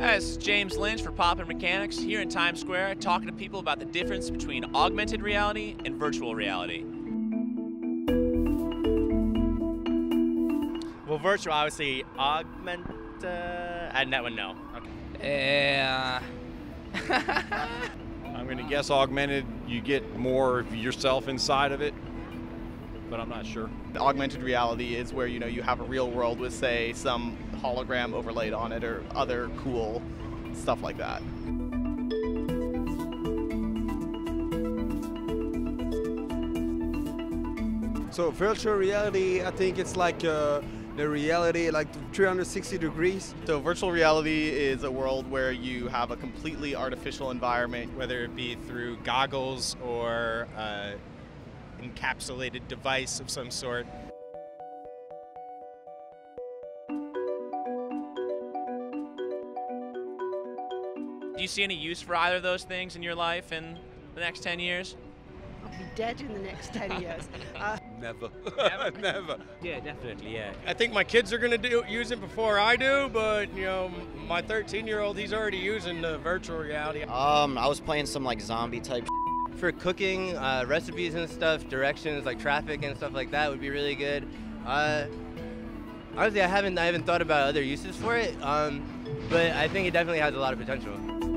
Hi, this is James Lynch for Popular Mechanics here in Times Square talking to people about the difference between augmented reality and virtual reality. Well, virtual, obviously, augment, uh, and that one, no. Okay. Uh, I'm going to guess augmented, you get more of yourself inside of it, but I'm not sure. The augmented reality is where you know you have a real world with say some hologram overlaid on it or other cool stuff like that. So virtual reality, I think it's like uh, the reality, like 360 degrees. So virtual reality is a world where you have a completely artificial environment. whether it be through goggles or uh, encapsulated device of some sort. Do you see any use for either of those things in your life in the next 10 years? I'll be dead in the next 10 years. Uh, Never. Never. Yeah, definitely, yeah. I think my kids are going to do use it before I do, but you know, my 13 year old, he's already using the virtual reality. Um, I was playing some like zombie type. For cooking, uh, recipes and stuff, directions like traffic and stuff like that would be really good. Uh, honestly, I haven't I haven't thought about other uses for it, um, but I think it definitely has a lot of potential.